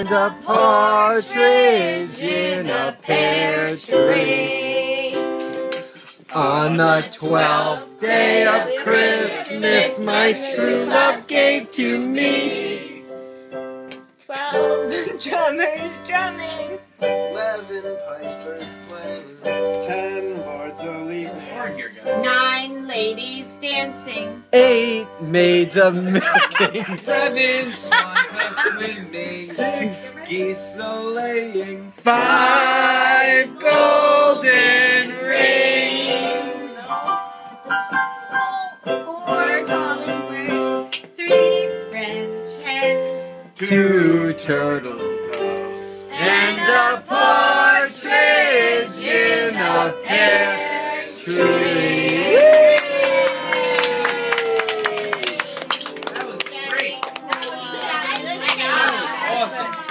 And a partridge in a pear tree. On the twelfth day of Christmas, my true love gave to me. Twelve drummers drumming. Eleven pipers playing. Ten lords a leaping. Nine ladies dancing. Eight maids a milking. Seven swans a swimming. Six geese a laying. Five golden rings. Four calling birds. Three French hens. Two turtle doves. And a partridge in a pear tree. Awesome.